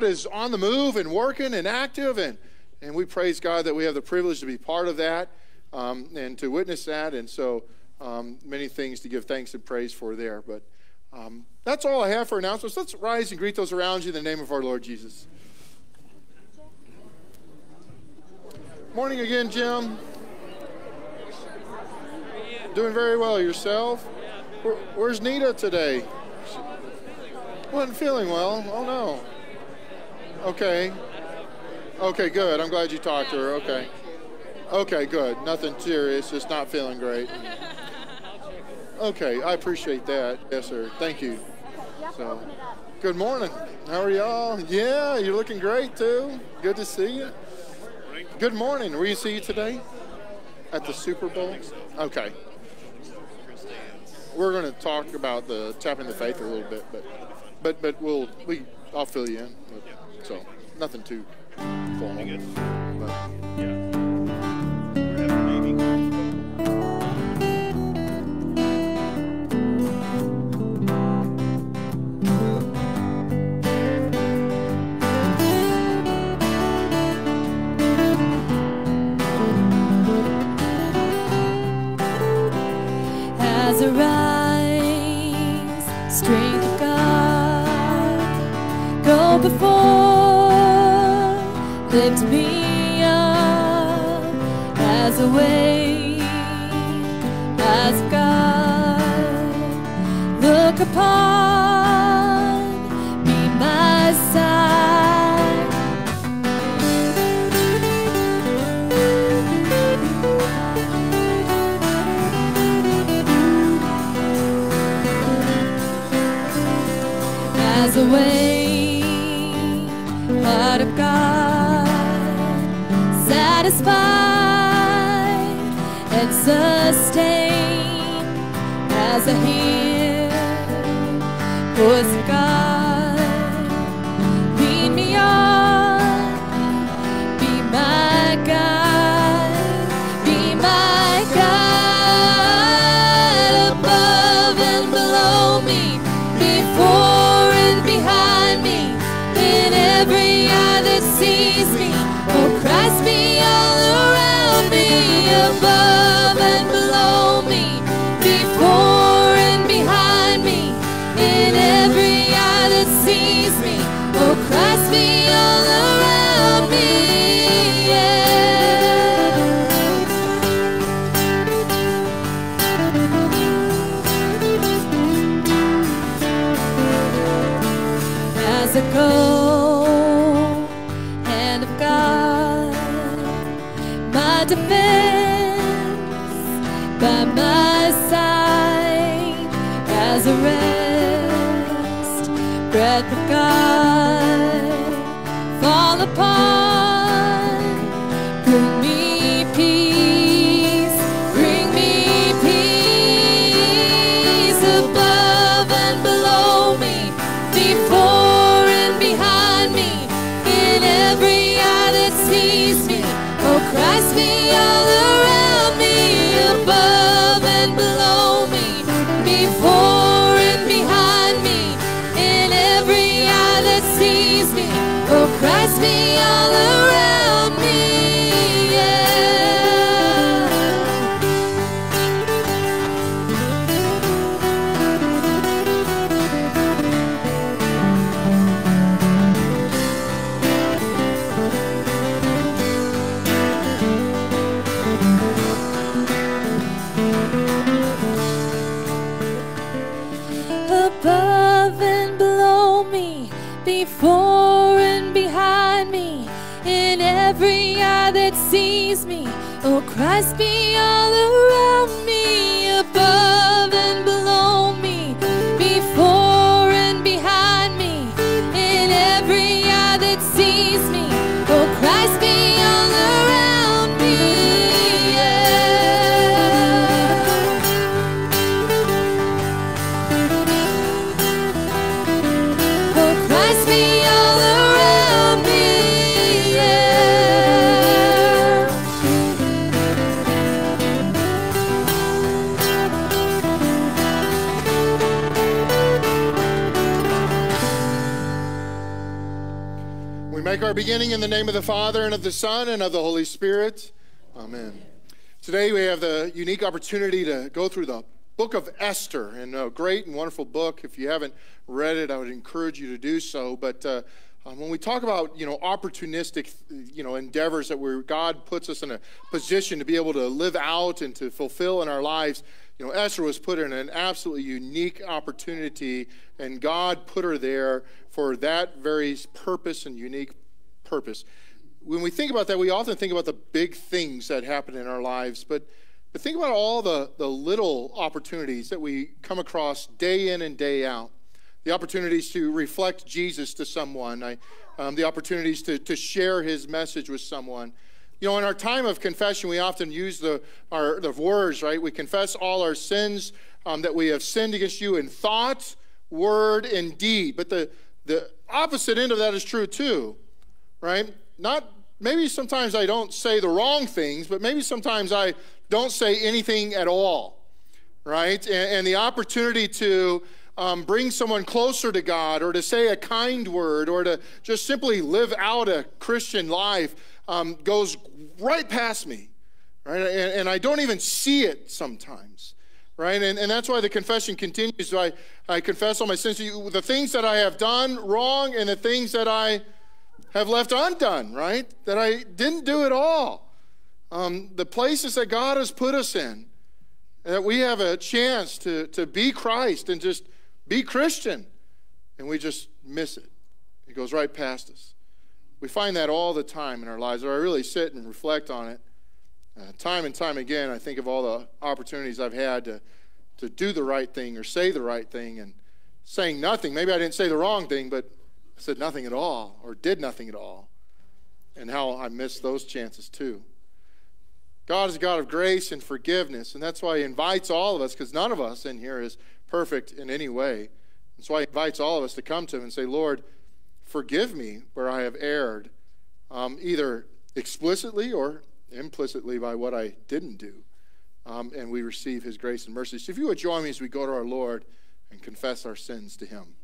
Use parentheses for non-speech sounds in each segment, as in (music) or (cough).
God is on the move and working and active, and, and we praise God that we have the privilege to be part of that um, and to witness that. And so, um, many things to give thanks and praise for there. But um, that's all I have for announcements. Let's rise and greet those around you in the name of our Lord Jesus. Morning again, Jim. Doing very well. Yourself? Where, where's Nita today? Wasn't feeling well. Oh no. Okay. Okay, good. I'm glad you talked to her. Okay. Okay, good. Nothing serious. Just not feeling great. Okay, I appreciate that. Yes, sir. Thank you. So, good morning. How are y'all? Yeah, you're looking great too. Good to see you. Good morning. Were you see you today at the Super Bowl? Okay. We're going to talk about the tapping the faith a little bit, but but but we'll we I'll fill you in. So nothing too formal. But, as a rise, strength of God, go before, lift me up as a way, as God, look upon, be my side. as a way, heart of God, a hear God. Fall Christ be beginning in the name of the Father, and of the Son, and of the Holy Spirit. Amen. Today we have the unique opportunity to go through the book of Esther, and a great and wonderful book. If you haven't read it, I would encourage you to do so. But uh, um, when we talk about you know opportunistic you know endeavors that where God puts us in a position to be able to live out and to fulfill in our lives, you know Esther was put in an absolutely unique opportunity, and God put her there for that very purpose and unique purpose. When we think about that, we often think about the big things that happen in our lives, but, but think about all the, the little opportunities that we come across day in and day out. The opportunities to reflect Jesus to someone, I, um, the opportunities to, to share his message with someone. You know, in our time of confession, we often use the, our, the words, right? We confess all our sins um, that we have sinned against you in thought, word, and deed. But the, the opposite end of that is true too, right? Not maybe sometimes I don't say the wrong things, but maybe sometimes I don't say anything at all, right? And, and the opportunity to um, bring someone closer to God or to say a kind word or to just simply live out a Christian life um, goes right past me, right? And, and I don't even see it sometimes right? And, and that's why the confession continues. I, I confess all my sins to you, the things that I have done wrong and the things that I have left undone, right? That I didn't do at all. Um, the places that God has put us in, that we have a chance to, to be Christ and just be Christian, and we just miss it. It goes right past us. We find that all the time in our lives, or I really sit and reflect on it. Uh, time and time again, I think of all the opportunities I've had to, to do the right thing or say the right thing and saying nothing. Maybe I didn't say the wrong thing, but said nothing at all or did nothing at all. And how I missed those chances too. God is a God of grace and forgiveness, and that's why He invites all of us, because none of us in here is perfect in any way. That's why He invites all of us to come to Him and say, Lord, forgive me where I have erred, um, either explicitly or implicitly by what I didn't do. Um, and we receive his grace and mercy. So if you would join me as we go to our Lord and confess our sins to him.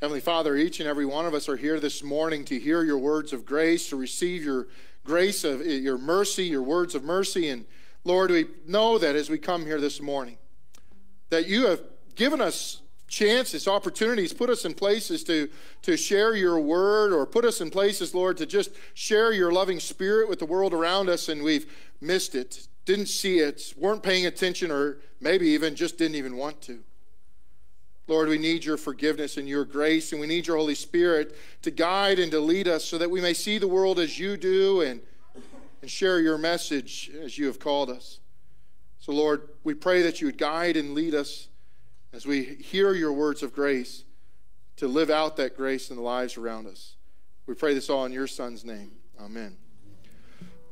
Heavenly Father, each and every one of us are here this morning to hear your words of grace, to receive your grace of your mercy, your words of mercy. And Lord, we know that as we come here this morning, that you have given us chances, opportunities, put us in places to, to share your word or put us in places, Lord, to just share your loving spirit with the world around us, and we've missed it, didn't see it, weren't paying attention, or maybe even just didn't even want to. Lord, we need your forgiveness and your grace, and we need your Holy Spirit to guide and to lead us so that we may see the world as you do and, and share your message as you have called us. So, Lord, we pray that you would guide and lead us as we hear your words of grace to live out that grace in the lives around us. We pray this all in your Son's name. Amen.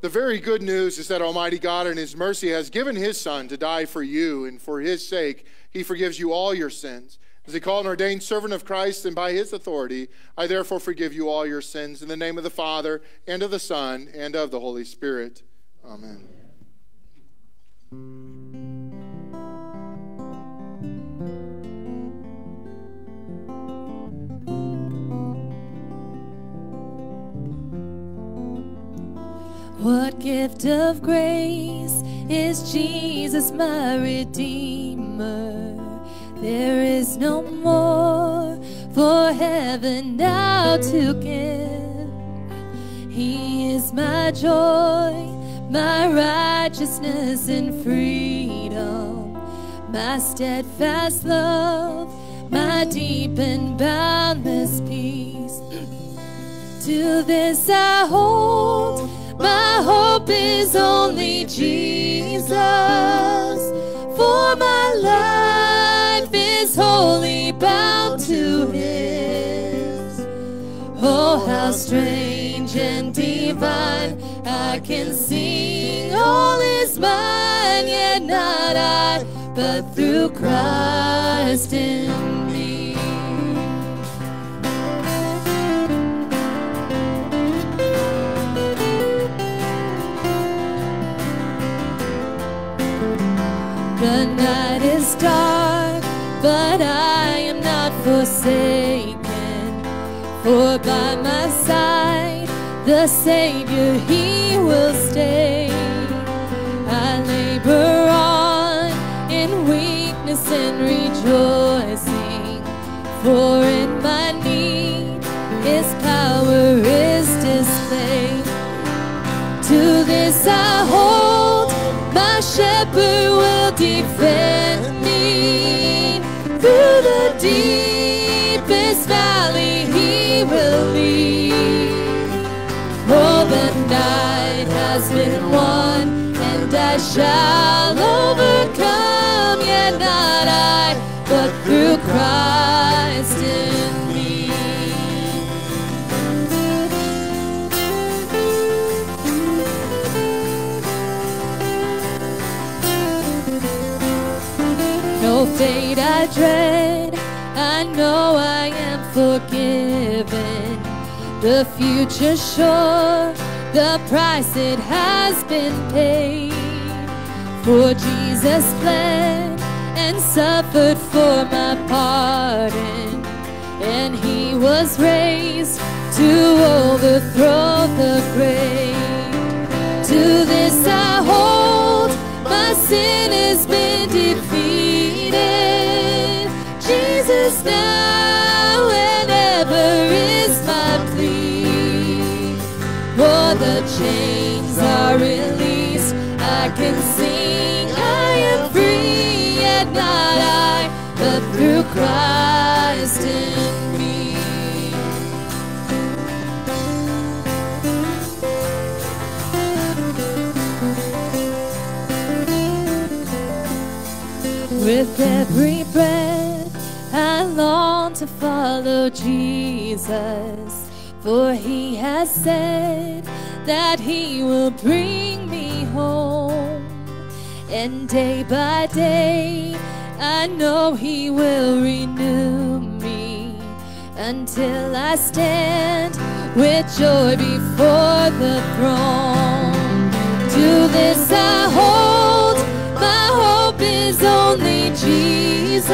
The very good news is that Almighty God in His mercy has given His Son to die for you, and for His sake, He forgives you all your sins. As he called an ordained servant of Christ, and by his authority, I therefore forgive you all your sins in the name of the Father, and of the Son, and of the Holy Spirit. Amen. What gift of grace is Jesus, my Redeemer? There is no more for heaven now to give. He is my joy, my righteousness and freedom, my steadfast love, my deep and boundless peace. To this I hold, my hope is only Jesus, for my life is wholly bound to his. Oh, how strange and divine I can sing all is mine, yet not I, but through Christ in For by my side, the Savior, He will stay. I labor on in weakness and rejoicing. For in my need, His power is displayed. To this I hold, my shepherd will defend me. Through the deepest been won, and I shall overcome, yet not I, but through Christ in me. No fate I dread, I know I am forgiven. The future sure, the price it has been paid. For Jesus bled and suffered for my pardon, and he was raised to overthrow the grave. To this I hold, my sin has been defeated. Jesus now the chains are released, I can sing, I am free, yet not I, but through Christ in me. With every breath, I long to follow Jesus, for he has said that he will bring me home. And day by day, I know he will renew me until I stand with joy before the throne. To this I hold, my hope is only Jesus.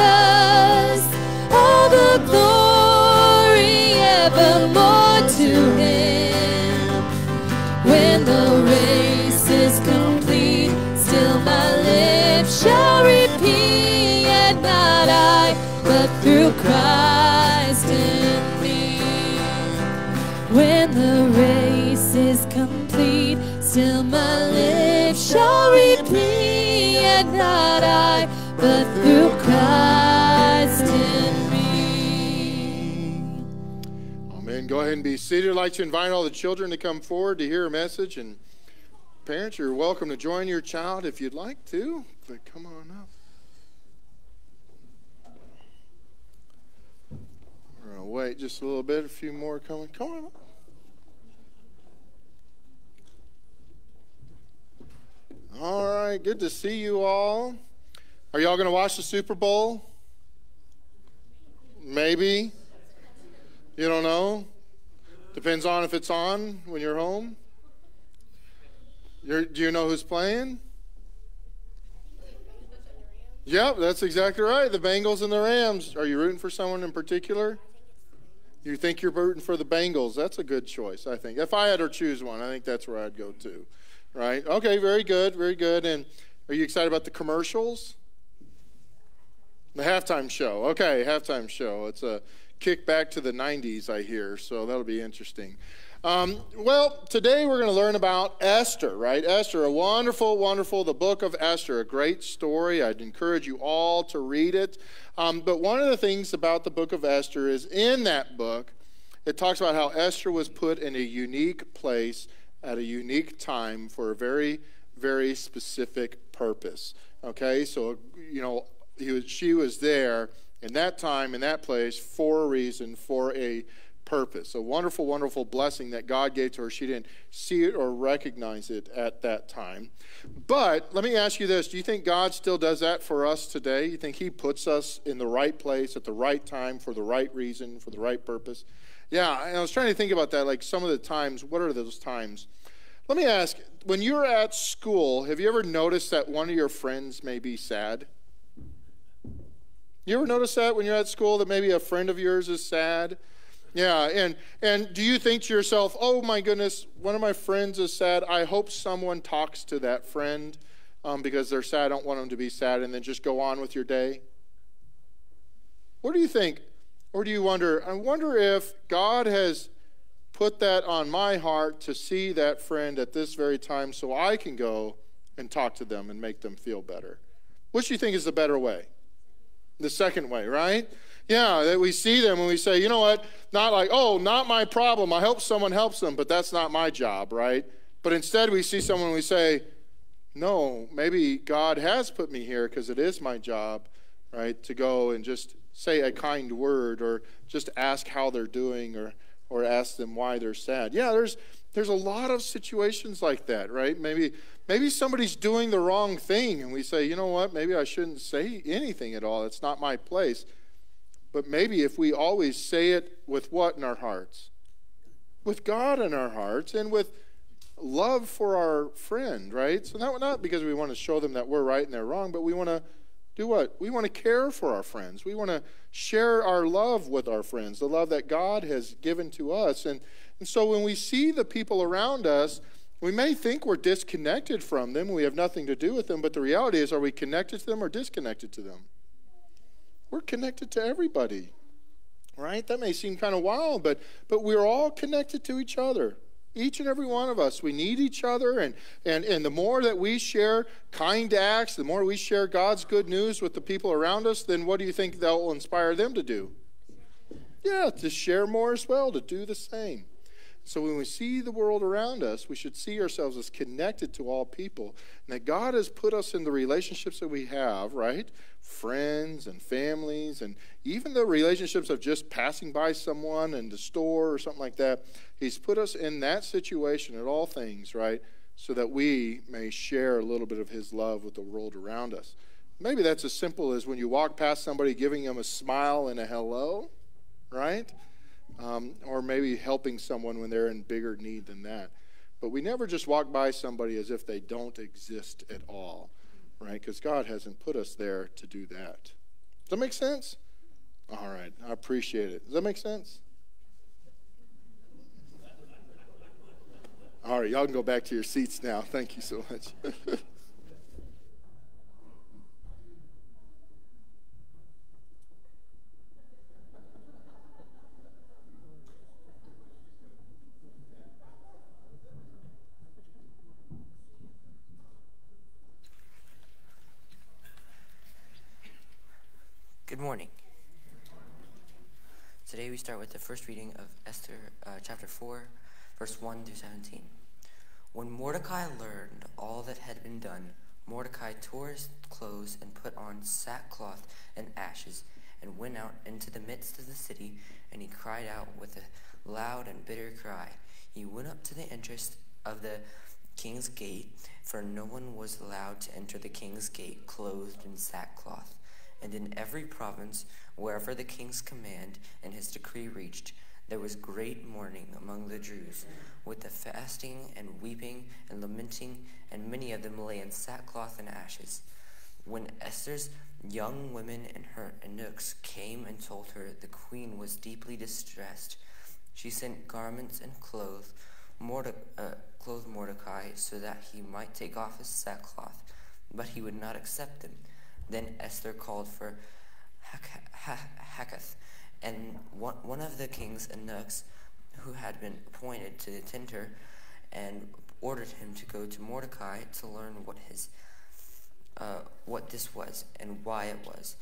All the glory evermore not I, but through Christ Go ahead and be seated. I'd like to invite all the children to come forward to hear a message. And parents, you're welcome to join your child if you'd like to. But come on up. We're going to wait just a little bit. A few more coming. Come on up. All right. Good to see you all. Are y'all going to watch the Super Bowl? Maybe. You don't know? Depends on if it's on when you're home. You're, do you know who's playing? Yep, that's exactly right. The Bengals and the Rams. Are you rooting for someone in particular? You think you're rooting for the Bengals? That's a good choice, I think. If I had to choose one, I think that's where I'd go to. Right? Okay, very good, very good. And are you excited about the commercials? The halftime show. Okay, halftime show. It's a kick back to the 90s, I hear, so that'll be interesting. Um, well, today we're going to learn about Esther, right? Esther, a wonderful, wonderful, the book of Esther, a great story. I'd encourage you all to read it. Um, but one of the things about the book of Esther is in that book, it talks about how Esther was put in a unique place at a unique time for a very, very specific purpose. Okay, so, you know, was, she was there in that time, in that place, for a reason, for a purpose. A wonderful, wonderful blessing that God gave to her. She didn't see it or recognize it at that time. But let me ask you this do you think God still does that for us today? You think He puts us in the right place at the right time for the right reason, for the right purpose? Yeah, and I was trying to think about that. Like some of the times, what are those times? Let me ask when you're at school, have you ever noticed that one of your friends may be sad? You ever notice that when you're at school that maybe a friend of yours is sad? Yeah, and and do you think to yourself, "Oh my goodness, one of my friends is sad. I hope someone talks to that friend um, because they're sad. I don't want them to be sad," and then just go on with your day? What do you think? Or do you wonder? I wonder if God has put that on my heart to see that friend at this very time, so I can go and talk to them and make them feel better. Which do you think is the better way? The second way, right? Yeah, that we see them and we say, you know what? Not like, oh, not my problem. I hope someone helps them, but that's not my job, right? But instead, we see someone and we say, no, maybe God has put me here because it is my job, right? To go and just say a kind word or just ask how they're doing or, or ask them why they're sad. Yeah, there's, there's a lot of situations like that, right? Maybe maybe somebody's doing the wrong thing and we say, you know what, maybe I shouldn't say anything at all. It's not my place. But maybe if we always say it with what in our hearts? With God in our hearts and with love for our friend, right? So not, not because we want to show them that we're right and they're wrong, but we want to do what? We want to care for our friends. We want to share our love with our friends, the love that God has given to us. And, and so when we see the people around us, we may think we're disconnected from them, we have nothing to do with them, but the reality is, are we connected to them or disconnected to them? We're connected to everybody, right? That may seem kind of wild, but, but we're all connected to each other. Each and every one of us. We need each other, and, and, and the more that we share kind acts, the more we share God's good news with the people around us, then what do you think that will inspire them to do? Yeah, to share more as well, to do the same. So when we see the world around us, we should see ourselves as connected to all people. And that God has put us in the relationships that we have, right? Friends and families, and even the relationships of just passing by someone in the store or something like that. He's put us in that situation at all things, right? So that we may share a little bit of His love with the world around us. Maybe that's as simple as when you walk past somebody giving them a smile and a hello, right? Um, or maybe helping someone when they're in bigger need than that. But we never just walk by somebody as if they don't exist at all, right? Because God hasn't put us there to do that. Does that make sense? All right, I appreciate it. Does that make sense? All right, y'all can go back to your seats now. Thank you so much. (laughs) Good morning. Today we start with the first reading of Esther uh, chapter 4, verse 1 through 17. When Mordecai learned all that had been done, Mordecai tore his clothes and put on sackcloth and ashes, and went out into the midst of the city, and he cried out with a loud and bitter cry. He went up to the entrance of the king's gate, for no one was allowed to enter the king's gate clothed in sackcloth and in every province, wherever the king's command and his decree reached, there was great mourning among the Jews, with the fasting and weeping and lamenting, and many of them lay in sackcloth and ashes. When Esther's young women and her eunuchs came and told her the queen was deeply distressed, she sent garments and clothes, Morde- uh, clothed Mordecai so that he might take off his sackcloth, but he would not accept them. Then Esther called for Hakath, and one, one of the king's eunuchs who had been appointed to the her, and ordered him to go to Mordecai to learn what his uh, what this was and why it was.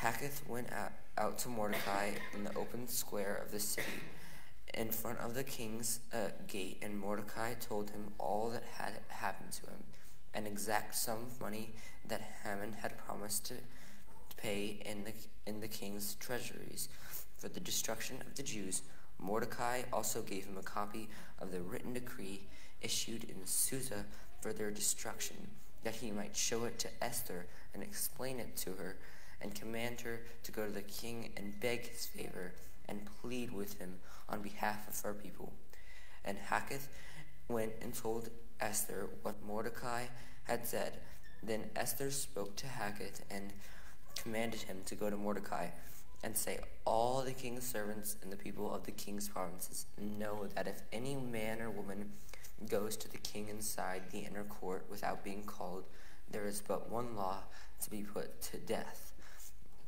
Hakath went out, out to Mordecai in the open square of the city in front of the king's uh, gate, and Mordecai told him all that had happened to him an exact sum of money that Haman had promised to pay in the, in the king's treasuries for the destruction of the Jews. Mordecai also gave him a copy of the written decree issued in Susa for their destruction, that he might show it to Esther and explain it to her, and command her to go to the king and beg his favor and plead with him on behalf of her people. And Hakath went and told Esther what Mordecai had said. Then Esther spoke to Hakath and commanded him to go to Mordecai and say, All the king's servants and the people of the king's provinces know that if any man or woman goes to the king inside the inner court without being called, there is but one law to be put to death,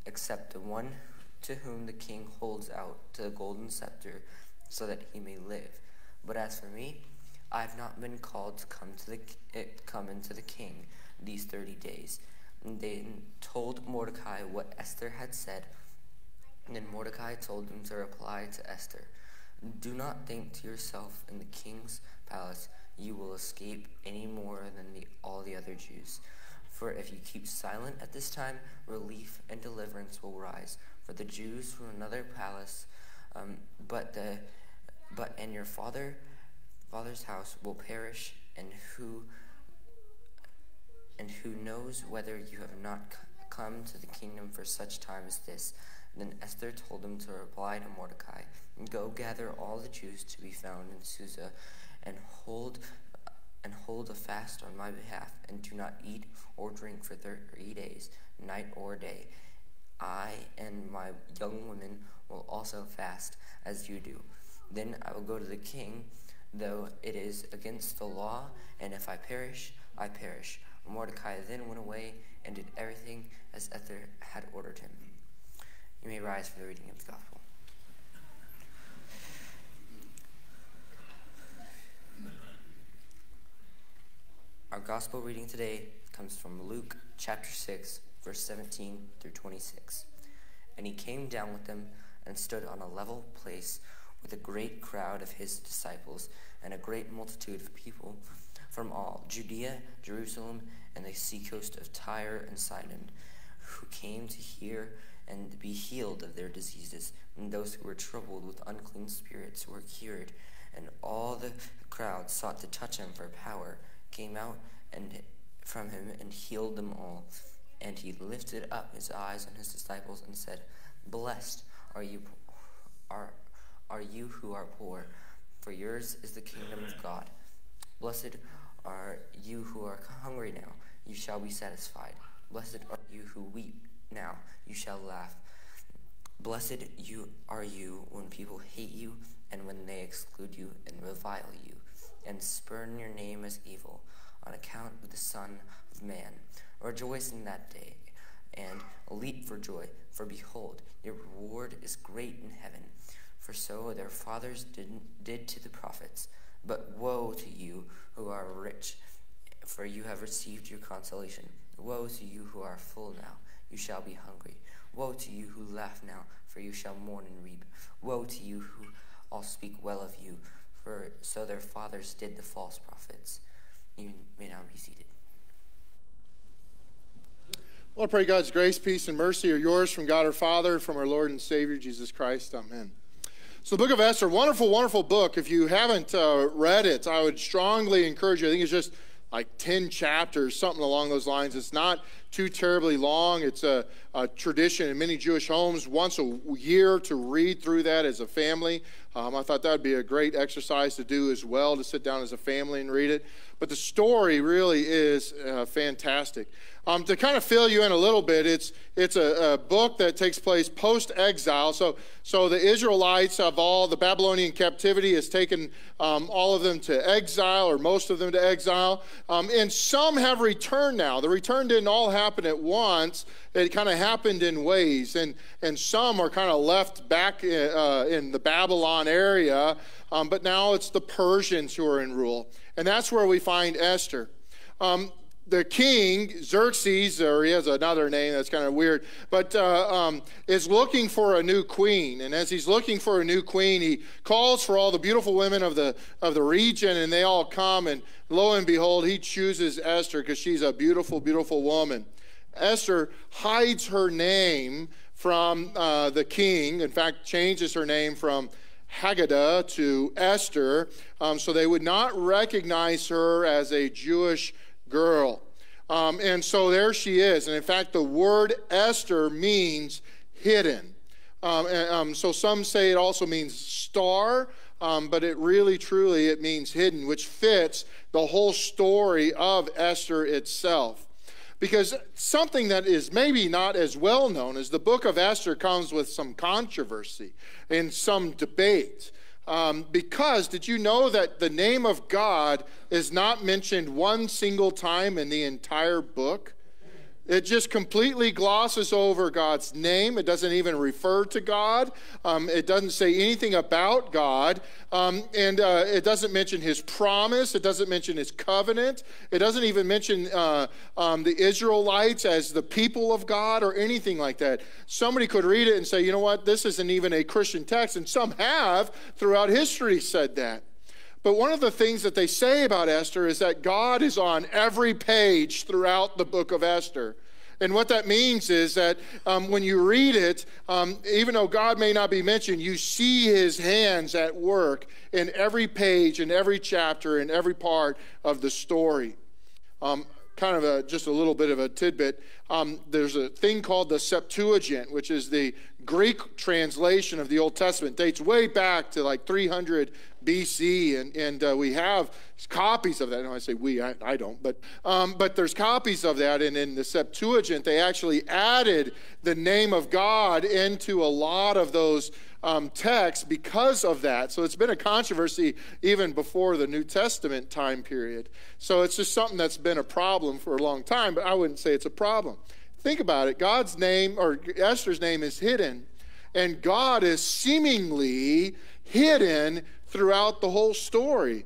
except the one to whom the king holds out the golden scepter, so that he may live. But as for me, I have not been called to come to the eh, come into the king these thirty days. And they told Mordecai what Esther had said. And then Mordecai told them to reply to Esther, Do not think to yourself in the king's palace you will escape any more than the, all the other Jews. For if you keep silent at this time, relief and deliverance will rise for the Jews from another palace, um, but the but and your father father's house will perish, and who and who knows whether you have not come to the kingdom for such time as this. Then Esther told them to reply to Mordecai, Go gather all the Jews to be found in Susa, and hold and hold a fast on my behalf, and do not eat or drink for three days, night or day. I and my young women will also fast as you do. Then I will go to the king, though it is against the law, and if I perish, I perish. Mordecai then went away and did everything as Esther had ordered him. You may rise for the reading of the gospel. Our gospel reading today comes from Luke chapter 6, verse 17 through 26. And he came down with them and stood on a level place with a great crowd of his disciples and a great multitude of people from all Judea, Jerusalem, and the seacoast of Tyre and Sidon, who came to hear and be healed of their diseases. And those who were troubled with unclean spirits were cured. And all the crowd sought to touch him, for power came out and from him and healed them all. And he lifted up his eyes on his disciples and said, Blessed are you, are, are you who are poor, for yours is the kingdom of God. Blessed are you who are hungry now, you shall be satisfied. Blessed are you who weep now, you shall laugh. Blessed you are you when people hate you and when they exclude you and revile you and spurn your name as evil on account of the Son of Man. Rejoice in that day and leap for joy, for behold, your reward is great in heaven. For so their fathers did, did to the prophets. But woe to you who are rich, for you have received your consolation. Woe to you who are full now, you shall be hungry. Woe to you who laugh now, for you shall mourn and weep. Woe to you who all speak well of you, for so their fathers did the false prophets. You may now be seated. Well, I pray God's grace, peace, and mercy are yours from God our Father, from our Lord and Savior Jesus Christ. Amen. So, the book of Esther, wonderful, wonderful book. If you haven't uh, read it, I would strongly encourage you. I think it's just like 10 chapters, something along those lines. It's not too terribly long. It's a, a tradition in many Jewish homes once a year to read through that as a family. Um, I thought that would be a great exercise to do as well, to sit down as a family and read it. But the story really is uh, fantastic. Um, to kind of fill you in a little bit, it's, it's a, a book that takes place post exile. So, so the Israelites of all the Babylonian captivity has taken um, all of them to exile, or most of them to exile. Um, and some have returned now. The return didn't all happen at once, it kind of happened in waves. And, and some are kind of left back in, uh, in the Babylon area, um, but now it's the Persians who are in rule. And that's where we find Esther. Um, the king, Xerxes, or he has another name that's kind of weird, but uh, um, is looking for a new queen. And as he's looking for a new queen, he calls for all the beautiful women of the, of the region, and they all come. And lo and behold, he chooses Esther because she's a beautiful, beautiful woman. Esther hides her name from uh, the king, in fact, changes her name from Hadassah to Esther, um, so they would not recognize her as a Jewish girl. Um, and so there she is. And in fact, the word Esther means hidden. Um, and, um, so some say it also means star, um, but it really, truly, it means hidden, which fits the whole story of Esther itself. because something that is maybe not as well known is the book of Esther comes with some controversy and some debate. Um, because did you know that the name of God is not mentioned one single time in the entire book? It just completely glosses over God's name. It doesn't even refer to God. Um, it doesn't say anything about God. Um, and uh, it doesn't mention his promise. It doesn't mention his covenant. It doesn't even mention uh, um, the Israelites as the people of God or anything like that. Somebody could read it and say, you know what, this isn't even a Christian text. And some have throughout history said that. But one of the things that they say about Esther is that God is on every page throughout the book of Esther. And what that means is that um, when you read it, um, even though God may not be mentioned, you see his hands at work in every page, in every chapter, in every part of the story. Um, kind of a, just a little bit of a tidbit. Um, there's a thing called the Septuagint, which is the Greek translation of the Old Testament, dates way back to like 300 BC, and, and uh, we have copies of that. No, I say we, I, I don't, but, um, but there's copies of that. And in the Septuagint, they actually added the name of God into a lot of those um, texts because of that. So it's been a controversy even before the New Testament time period. So it's just something that's been a problem for a long time, but I wouldn't say it's a problem. Think about it God's name, or Esther's name, is hidden, and God is seemingly hidden throughout the whole story.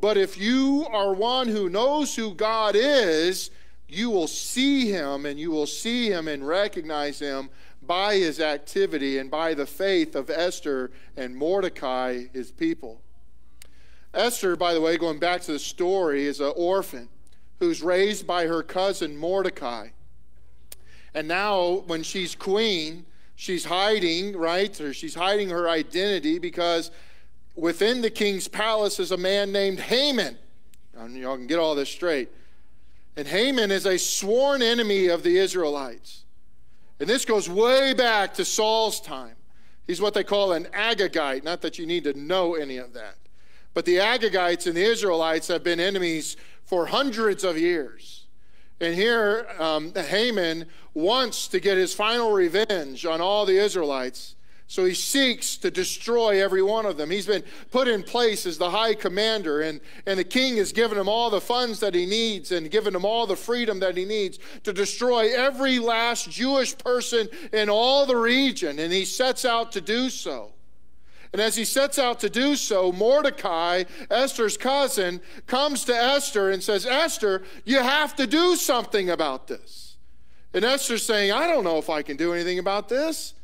But if you are one who knows who God is, you will see him and you will see him and recognize him by his activity and by the faith of Esther and Mordecai, his people. Esther, by the way, going back to the story, is an orphan who's raised by her cousin Mordecai. And now, when she's queen, she's hiding, right? Or she's hiding her identity because within the king's palace is a man named Haman. Y'all can get all this straight. And Haman is a sworn enemy of the Israelites. And this goes way back to Saul's time. He's what they call an Agagite. Not that you need to know any of that. But the Agagites and the Israelites have been enemies for hundreds of years. And here, um, Haman wants to get his final revenge on all the Israelites so he seeks to destroy every one of them. He's been put in place as the high commander, and, and the king has given him all the funds that he needs and given him all the freedom that he needs to destroy every last Jewish person in all the region, and he sets out to do so. And as he sets out to do so, Mordecai, Esther's cousin, comes to Esther and says, Esther, you have to do something about this. And Esther's saying, I don't know if I can do anything about this.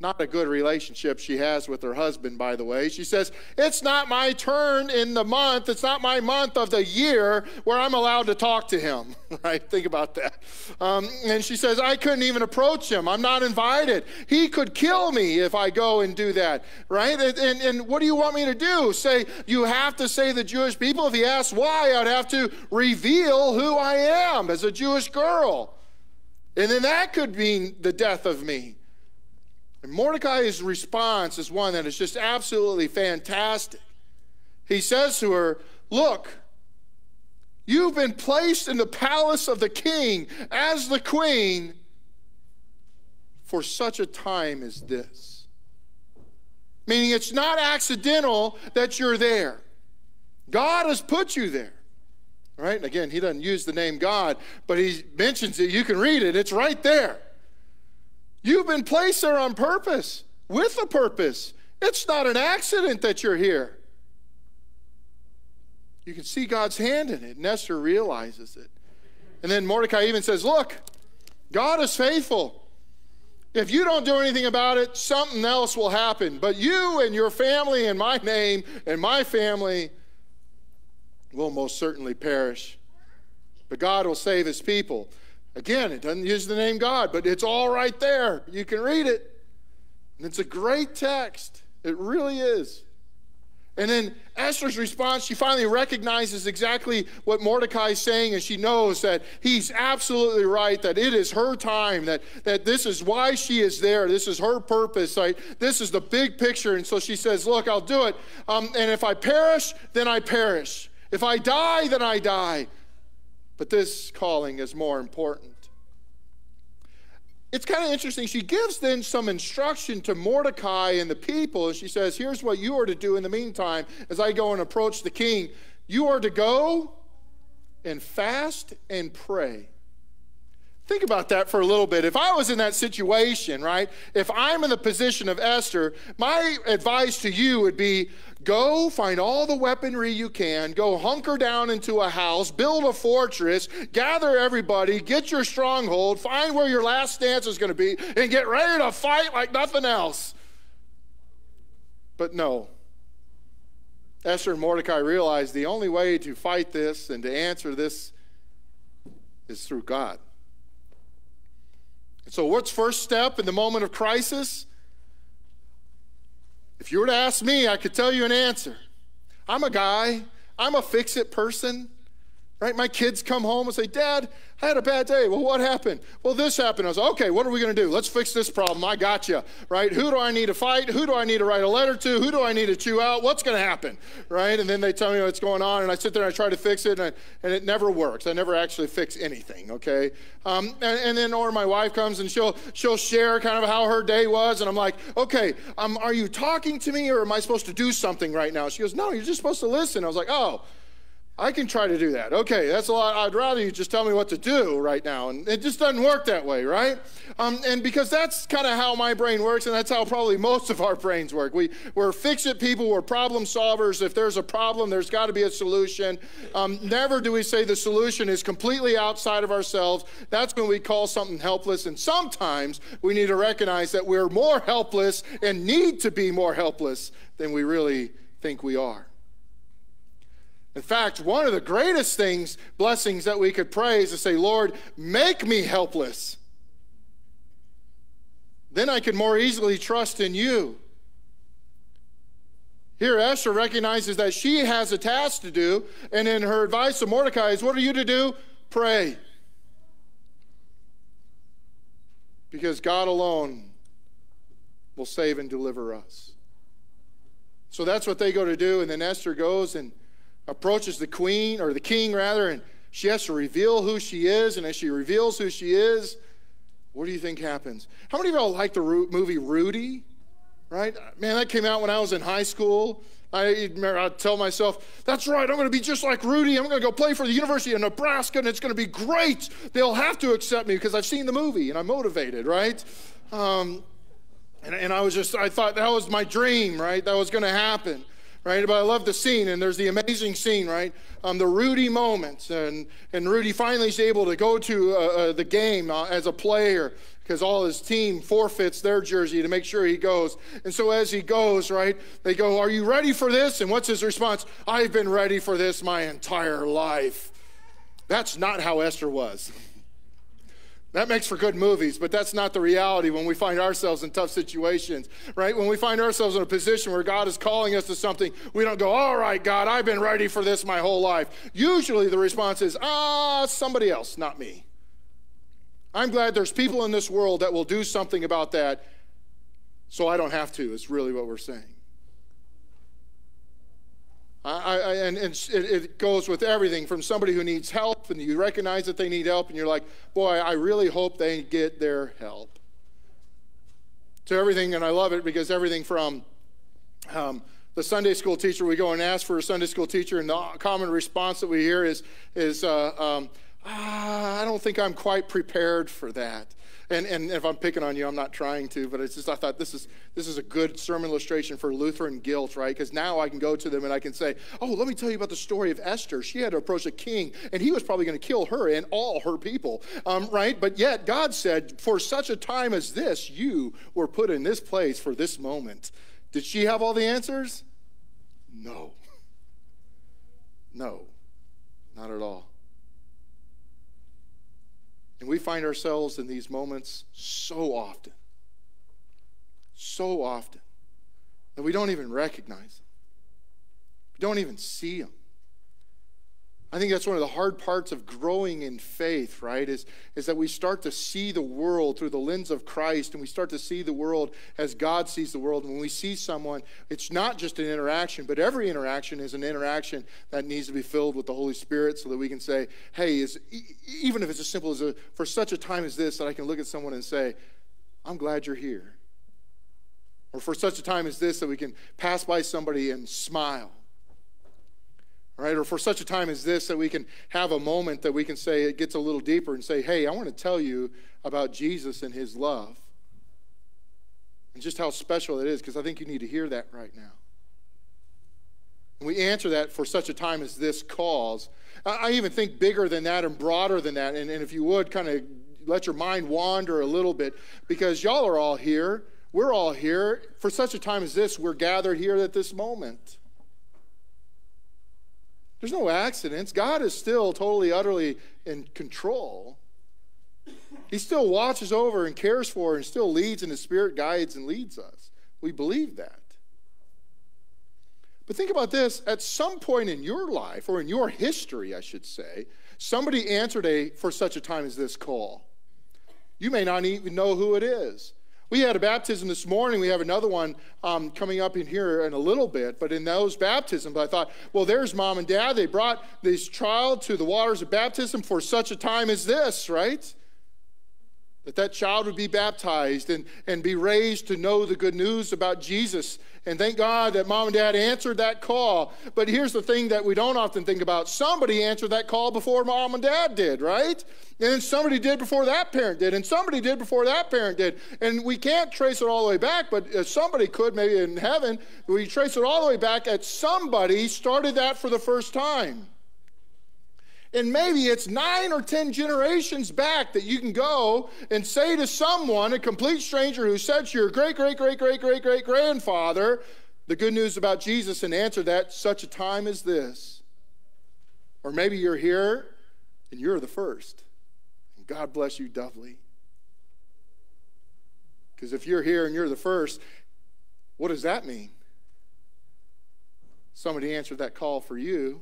Not a good relationship she has with her husband, by the way. She says, It's not my turn in the month. It's not my month of the year where I'm allowed to talk to him, (laughs) right? Think about that. Um, and she says, I couldn't even approach him. I'm not invited. He could kill me if I go and do that, right? And, and, and what do you want me to do? Say, you have to say the Jewish people. If he asks why, I'd have to reveal who I am as a Jewish girl. And then that could mean the death of me. And Mordecai's response is one that is just absolutely fantastic. He says to her, Look, you've been placed in the palace of the king as the queen for such a time as this. Meaning it's not accidental that you're there. God has put you there. Right? Again, he doesn't use the name God, but he mentions it. You can read it, it's right there. You've been placed there on purpose, with a purpose. It's not an accident that you're here. You can see God's hand in it. Esther realizes it. And then Mordecai even says, Look, God is faithful. If you don't do anything about it, something else will happen. But you and your family and my name and my family will most certainly perish. But God will save his people. Again, it doesn't use the name God, but it's all right there. You can read it. And it's a great text. It really is. And then Esther's response, she finally recognizes exactly what Mordecai is saying, and she knows that he's absolutely right, that it is her time, that, that this is why she is there, this is her purpose, this is the big picture. And so she says, Look, I'll do it. Um, and if I perish, then I perish. If I die, then I die. But this calling is more important. It's kind of interesting. She gives then some instruction to Mordecai and the people, and she says, Here's what you are to do in the meantime as I go and approach the king. You are to go and fast and pray. Think about that for a little bit. If I was in that situation, right? If I'm in the position of Esther, my advice to you would be go find all the weaponry you can, go hunker down into a house, build a fortress, gather everybody, get your stronghold, find where your last stance is going to be, and get ready to fight like nothing else. But no. Esther and Mordecai realized the only way to fight this and to answer this is through God. So, what's first step in the moment of crisis? If you were to ask me, I could tell you an answer. I'm a guy, I'm a fix it person. Right? My kids come home and say, Dad, I had a bad day. Well, what happened? Well, this happened. I was okay, what are we going to do? Let's fix this problem. I got you. Right? Who do I need to fight? Who do I need to write a letter to? Who do I need to chew out? What's going to happen? Right? And then they tell me what's going on, and I sit there and I try to fix it, and, I, and it never works. I never actually fix anything. Okay? Um, and, and, then, or my wife comes and she'll she'll share kind of how her day was, and I'm like, okay, um, are you talking to me, or am I supposed to do something right now? She goes, no, you're just supposed to listen. I was like, oh. I can try to do that. Okay, that's a lot. I'd rather you just tell me what to do right now. And it just doesn't work that way, right? Um, and because that's kind of how my brain works, and that's how probably most of our brains work. We, we're fix it people, we're problem solvers. If there's a problem, there's got to be a solution. Um, never do we say the solution is completely outside of ourselves. That's when we call something helpless. And sometimes we need to recognize that we're more helpless and need to be more helpless than we really think we are. In fact, one of the greatest things, blessings that we could pray is to say, Lord, make me helpless. Then I can more easily trust in you. Here, Esther recognizes that she has a task to do, and in her advice to Mordecai is, What are you to do? Pray. Because God alone will save and deliver us. So that's what they go to do, and then Esther goes and approaches the queen, or the king rather, and she has to reveal who she is. And as she reveals who she is, what do you think happens? How many of y'all like the movie Rudy? Right? Man, that came out when I was in high school. I, I tell myself, that's right, I'm going to be just like Rudy. I'm going to go play for the University of Nebraska, and it's going to be great. They'll have to accept me because I've seen the movie and I'm motivated, right? Um, and, and I was just, I thought that was my dream, right? That was going to happen right? But I love the scene, and there's the amazing scene, right? Um, the Rudy moments, and, and Rudy finally is able to go to uh, uh, the game uh, as a player because all his team forfeits their jersey to make sure he goes. And so as he goes, right, they go, Are you ready for this? And what's his response? I've been ready for this my entire life. That's not how Esther was. That makes for good movies, but that's not the reality when we find ourselves in tough situations, right? When we find ourselves in a position where God is calling us to something, we don't go, All right, God, I've been ready for this my whole life. Usually the response is, Ah, somebody else, not me. I'm glad there's people in this world that will do something about that so I don't have to, is really what we're saying. I, I, and, and it, it, goes with everything from somebody who needs help and you recognize that they need help and you're like, boy, I really hope they get their help. To everything, and I love it because everything from um, the Sunday school teacher, we go and ask for a Sunday school teacher, and the common response that we hear is, is uh, um, ah, I don't think I'm quite prepared for that. And, and if I'm picking on you, I'm not trying to, but it's just I thought this is this is a good sermon illustration for Lutheran guilt, right? Because now I can go to them and I can say, oh, let me tell you about the story of Esther. She had to approach a king, and he was probably going to kill her and all her people, um, right? But yet God said, for such a time as this, you were put in this place for this moment. Did she have all the answers? No. (laughs) No, not at all. And we find ourselves in these moments so often, so often, that we don't even recognize them. We don't even see them. I think that's one of the hard parts of growing in faith, right? Is, is that we start to see the world through the lens of Christ and we start to see the world as God sees the world. And when we see someone, it's not just an interaction, but every interaction is an interaction that needs to be filled with the Holy Spirit so that we can say, hey, is, even if it's as simple as a, for such a time as this, that I can look at someone and say, I'm glad you're here. Or for such a time as this, that we can pass by somebody and smile right? Or for such a time as this, that we can have a moment that we can say, it gets a little deeper and say, hey, I want to tell you about Jesus and his love and just how special it is, because I think you need to hear that right now. And we answer that for such a time as this calls. I even think bigger than that and broader than that. And, and if you would, kind of let your mind wander a little bit, because y'all are all here. We're all here. For such a time as this, we're gathered here at this moment. There's no accidents. God is still totally, utterly in control. He still watches over and cares for and still leads, and His Spirit guides and leads us. We believe that. But think about this at some point in your life, or in your history, I should say, somebody answered a for such a time as this call. You may not even know who it is. We had a baptism this morning. We have another one um, coming up in here in a little bit. But in those baptisms, I thought, well, there's mom and dad. They brought this child to the waters of baptism for such a time as this, right? That that child would be baptized and, and be raised to know the good news about Jesus. And thank God that mom and dad answered that call. But here's the thing that we don't often think about somebody answered that call before mom and dad did, right? And somebody did before that parent did, and somebody did before that parent did. And we can't trace it all the way back, but if somebody could, maybe in heaven, we trace it all the way back at somebody started that for the first time. And maybe it's nine or 10 generations back that you can go and say to someone, a complete stranger who said to your great, great, great, great, great, great grandfather, the good news about Jesus and answer that such a time as this. Or maybe you're here and you're the first. And God bless you doubly. Because if you're here and you're the first, what does that mean? Somebody answered that call for you.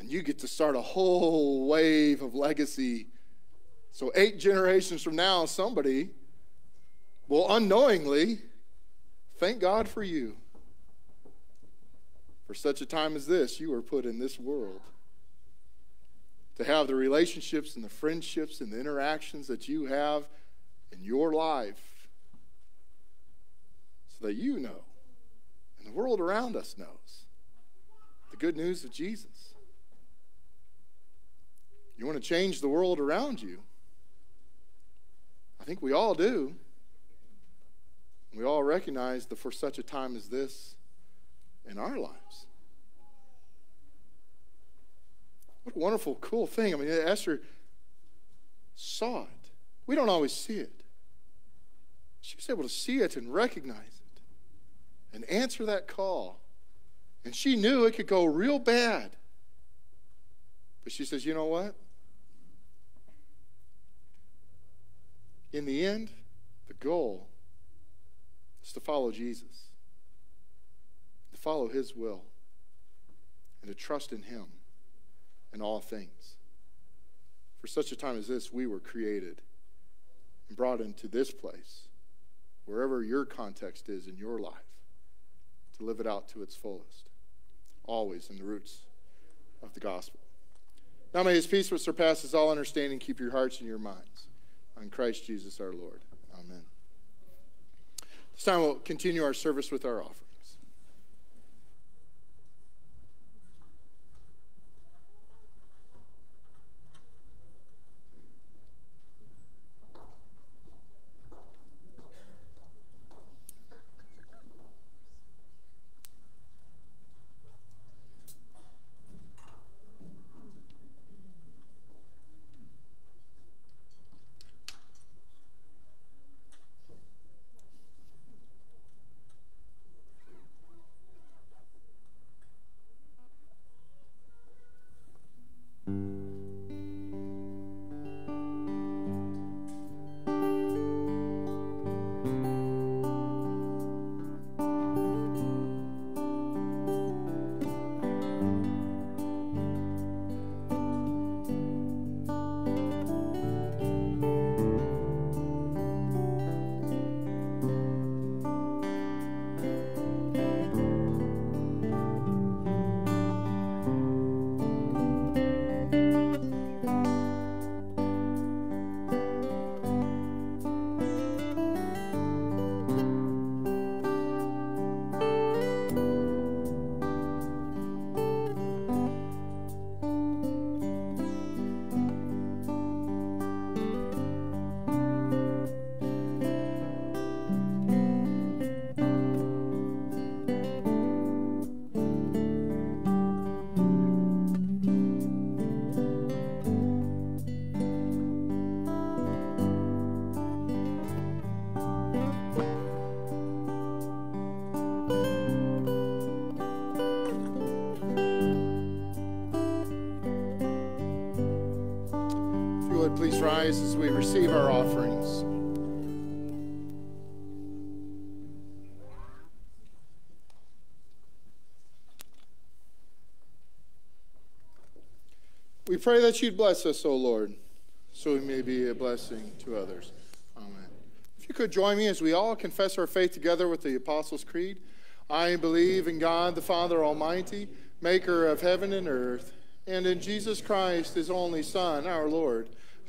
And you get to start a whole wave of legacy. So, eight generations from now, somebody will unknowingly thank God for you. For such a time as this, you were put in this world to have the relationships and the friendships and the interactions that you have in your life so that you know and the world around us knows the good news of Jesus. You want to change the world around you? I think we all do. We all recognize that for such a time as this in our lives. What a wonderful, cool thing. I mean, Esther saw it. We don't always see it. She was able to see it and recognize it and answer that call. And she knew it could go real bad. But she says, you know what? In the end, the goal is to follow Jesus, to follow his will, and to trust in him in all things. For such a time as this, we were created and brought into this place, wherever your context is in your life, to live it out to its fullest, always in the roots of the gospel. Now may his peace, which surpasses all understanding, keep your hearts and your minds on Christ Jesus our Lord. Amen. This time we'll continue our service with our offering. Rise as we receive our offerings. We pray that you'd bless us, O Lord, so we may be a blessing to others. Amen. If you could join me as we all confess our faith together with the Apostles' Creed. I believe in God the Father Almighty, maker of heaven and earth, and in Jesus Christ, his only Son, our Lord,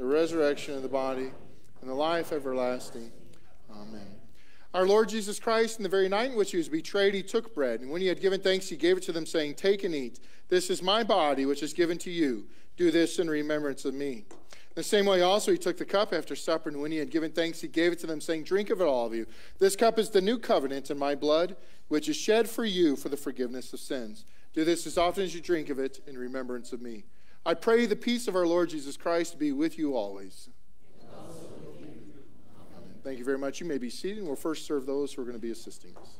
the resurrection of the body, and the life everlasting. Amen. Our Lord Jesus Christ, in the very night in which he was betrayed, he took bread, and when he had given thanks, he gave it to them, saying, Take and eat. This is my body, which is given to you. Do this in remembrance of me. The same way, also, he took the cup after supper, and when he had given thanks, he gave it to them, saying, Drink of it, all of you. This cup is the new covenant in my blood, which is shed for you for the forgiveness of sins. Do this as often as you drink of it in remembrance of me. I pray the peace of our Lord Jesus Christ be with you always. Thank you very much. You may be seated. We'll first serve those who are going to be assisting us.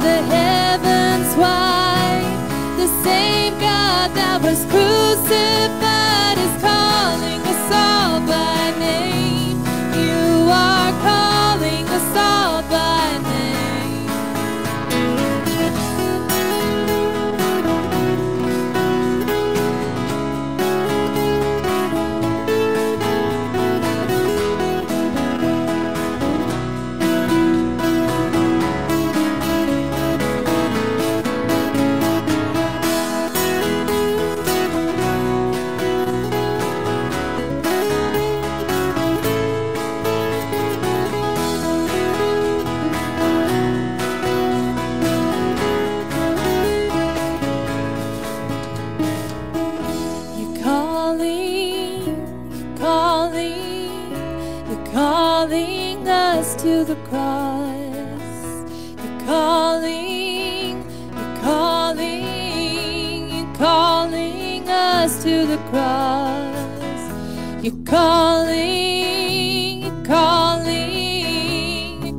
The heavens wide, the same God that was crucified calling, calling,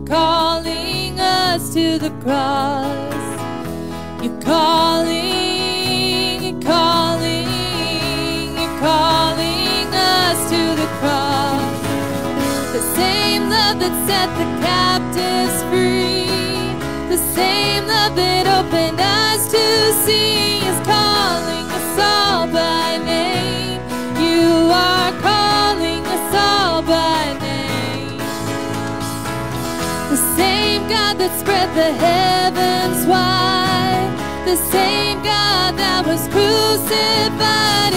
calling us to the cross. You're calling, calling, calling us to the cross. The same love that set the captives free, the same love that opened eyes to see. spread the heavens wide. The same God that was crucified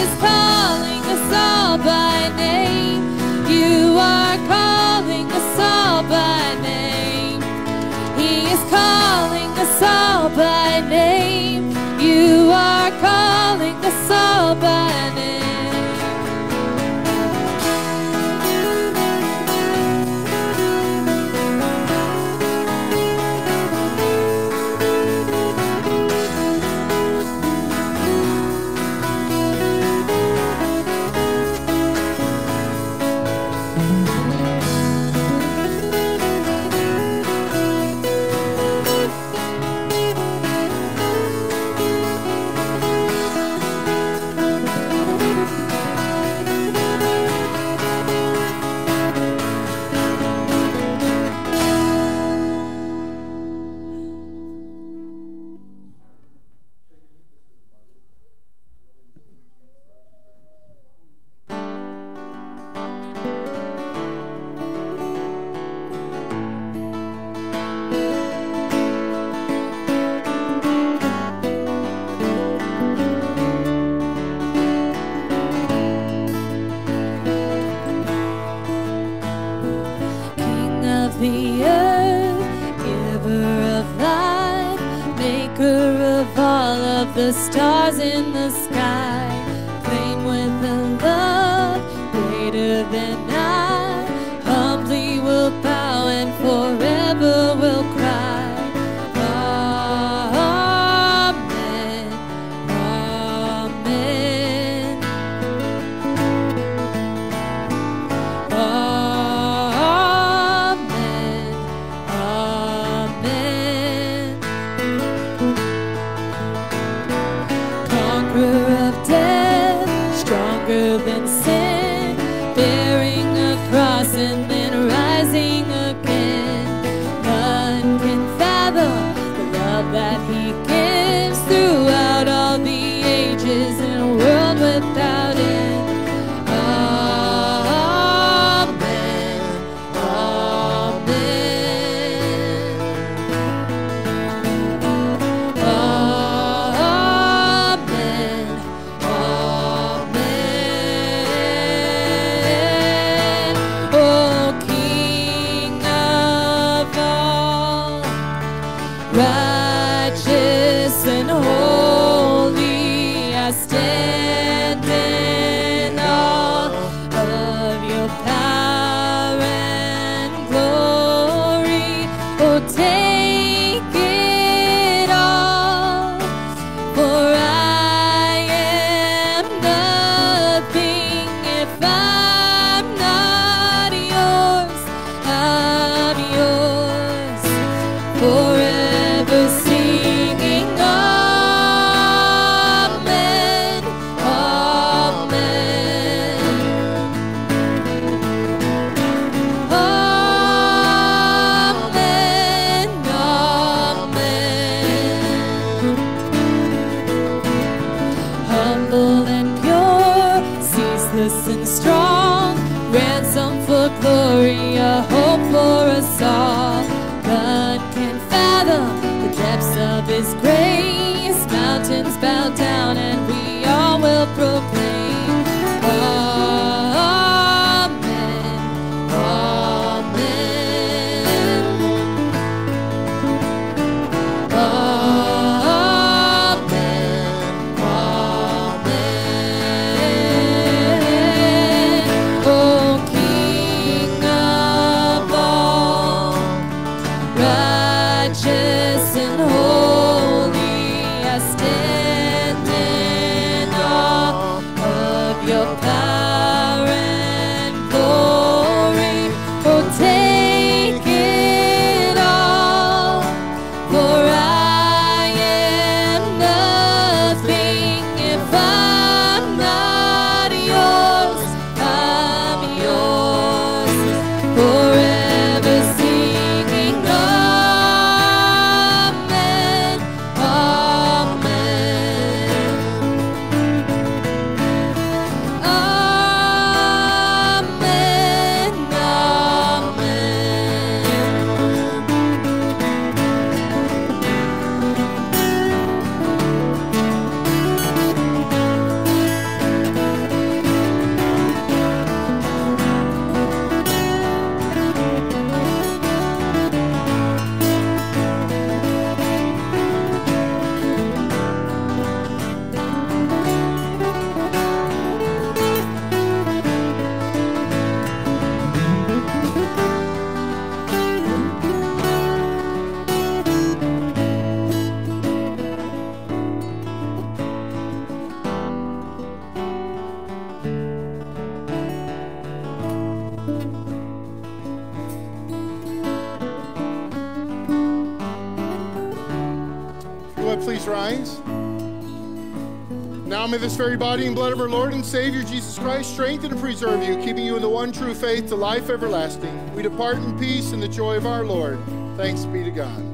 Savior Jesus Christ strengthen and preserve you, keeping you in the one true faith to life everlasting. We depart in peace in the joy of our Lord. Thanks be to God.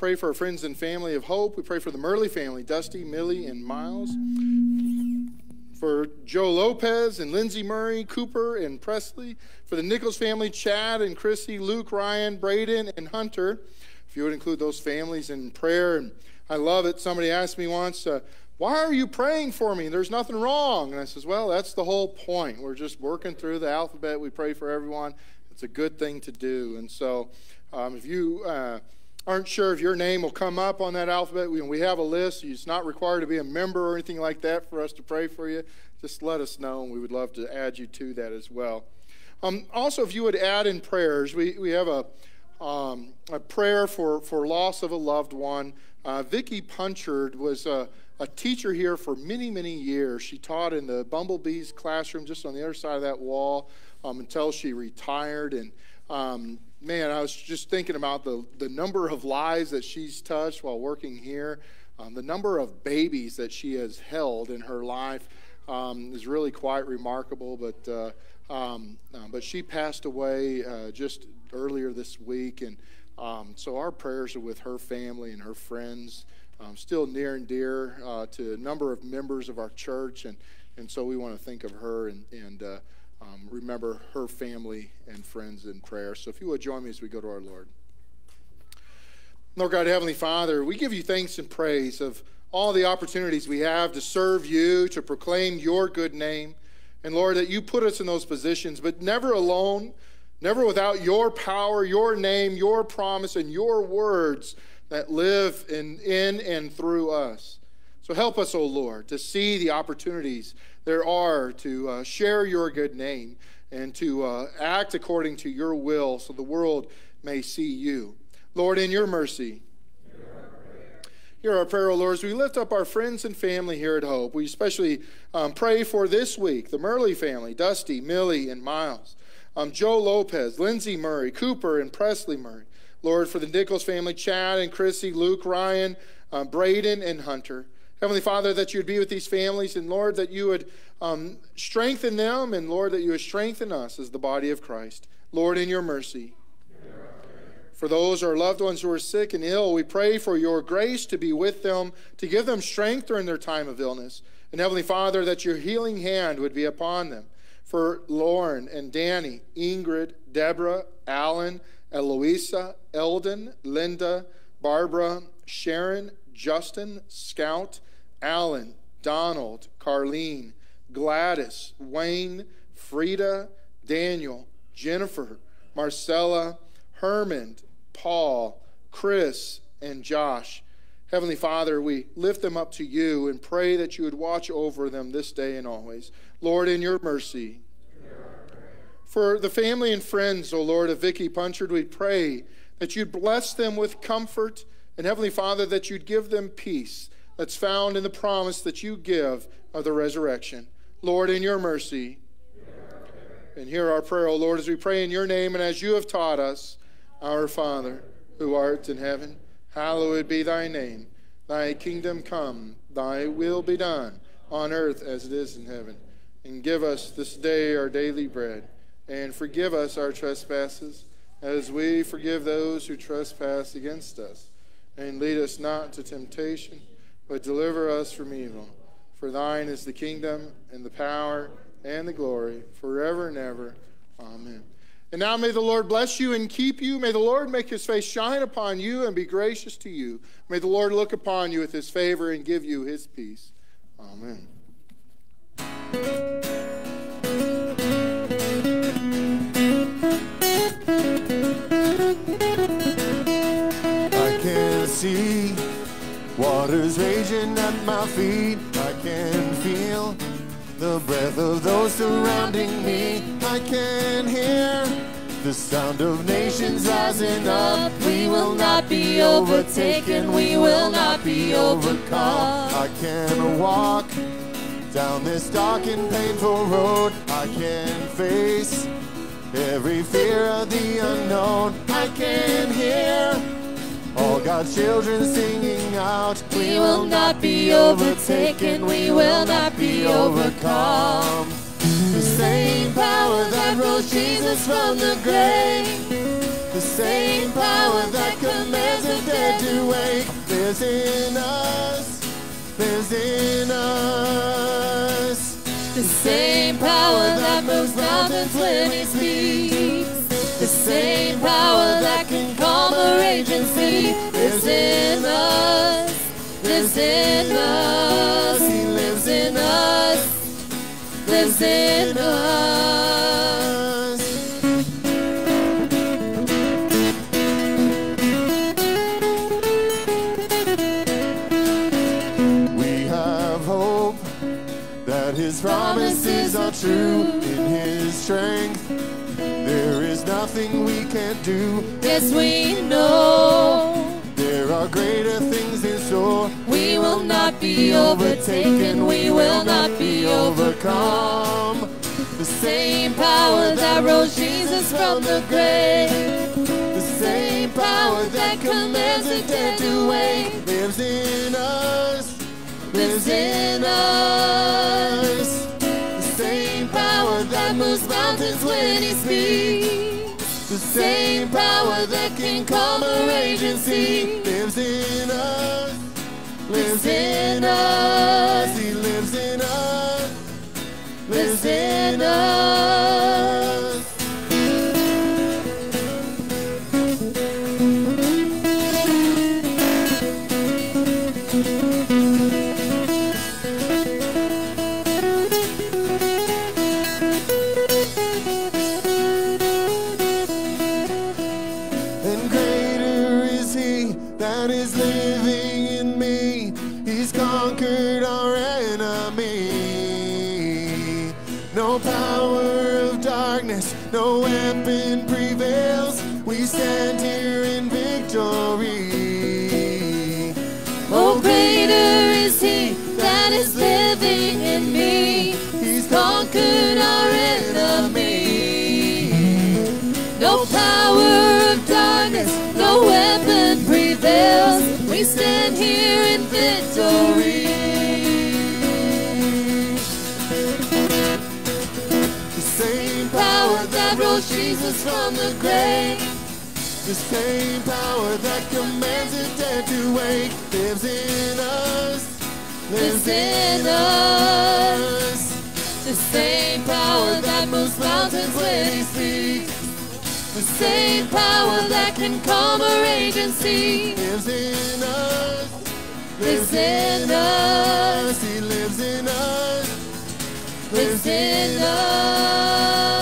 Pray for our friends and family of hope. We pray for the Murley family, Dusty, Millie, and Miles. For Joe Lopez and Lindsay Murray, Cooper and Presley. For the Nichols family, Chad and Chrissy, Luke, Ryan, Braden, and Hunter. If you would include those families in prayer. And I love it. Somebody asked me once, uh, why are you praying for me? There's nothing wrong. And I says, well, that's the whole point. We're just working through the alphabet. We pray for everyone. It's a good thing to do. And so um, if you uh, aren't sure if your name will come up on that alphabet, we, we have a list. It's not required to be a member or anything like that for us to pray for you. Just let us know, and we would love to add you to that as well. Um, also, if you would add in prayers, we, we have a, um, a prayer for, for loss of a loved one. Uh, Vicki Punchard was a, a teacher here for many, many years. She taught in the Bumblebees classroom just on the other side of that wall um, until she retired. And um, man, I was just thinking about the, the number of lives that she's touched while working here, um, the number of babies that she has held in her life um, is really quite remarkable. But uh, um, uh, but she passed away uh, just earlier this week, and um, so our prayers are with her family and her friends. Um, still near and dear uh, to a number of members of our church, and and so we want to think of her and and. Um, remember her family and friends in prayer. So if you would join me as we go to our Lord. Lord God, Heavenly Father, we give you thanks and praise of all the opportunities we have to serve you, to proclaim your good name. And Lord, that you put us in those positions, but never alone, never without your power, your name, your promise, and your words that live in, in and through us. So help us, O Lord, to see the opportunities there are to uh, share your good name and to uh, act according to your will so the world may see you. Lord, in your mercy, Hear our prayer, O Lord, as we lift up our friends and family here at Hope. We especially um, pray for this week the Murley family, Dusty, Millie, and Miles, um, Joe Lopez, Lindsay Murray, Cooper, and Presley Murray. Lord, for the Nichols family, Chad and Chrissy, Luke, Ryan, um, Braden, and Hunter. Heavenly Father, that you would be with these families, and Lord, that you would um, strengthen them, and Lord, that you would strengthen us as the body of Christ. Lord, in your mercy. For those our loved ones who are sick and ill, we pray for your grace to be with them, to give them strength during their time of illness. And Heavenly Father, that your healing hand would be upon them. For Lauren and Danny, Ingrid, Deborah, Alan, Eloisa, Eldon, Linda, Barbara, Sharon, Justin, Scout, Alan, Donald, Carlene, Gladys, Wayne, Frida, Daniel, Jennifer, Marcella, Herman, Paul, Chris, and Josh. Heavenly Father, we lift them up to you and pray that you would watch over them this day and always. Lord, in your mercy. For the family and friends, O oh Lord, of Vicky Punchard, we pray that you'd bless them with comfort, and Heavenly Father, that you'd give them peace that's found in the promise that you give of the resurrection. Lord, in your mercy. And hear our prayer, O Lord, as we pray in your name and as you have taught us, our Father, who art in heaven, hallowed be thy name. Thy kingdom come, thy will be done, on earth as it is in heaven. And give us this day our daily bread, and forgive us our trespasses, as we forgive those who trespass against us. And lead us not to temptation, but deliver us from evil. For thine is the kingdom, and the power, and the glory, forever and ever. Amen. And now may the Lord bless you and keep you. May the Lord make his face shine upon you and be gracious to you. May the Lord look upon you with his favor and give you his peace. Amen. Waters raging at my feet. I can feel the breath of those surrounding me. I can hear the sound of nations rising up. We will not be overtaken. We will not be overcome. I can walk down this dark and painful road. I can face every fear of the unknown. I can hear all God's children singing out, We will not be overtaken, we will not be overcome. The same power that rose Jesus from the grave, the same power that commands the dead to wake, lives in us, lives in us. The same power that moves mountains when He speaks. Same power that can calm a raging sea. Lives in us, lives in us, He lives in us, lives in us. Nothing we can't do. Yes, we know There are greater things in store. we will not be overtaken, we will not be overcome. The Same power that rose Jesus from the grave. the same power that commands the dead to wake lives in us. lives in us. The same power That moves mountains when he speaks. The same power that can calm a raging sea lives in us. Lives in us. He lives in us. Lives in us. Stand here in victory. the same Power that rose Jesus from the grave. The same power that commands the dead to wake lives in us. Lives in us. The same power that moves mountains when he speaks. The same power that can conquer agency lives in us. Lives in us. He lives in us. Lives in us.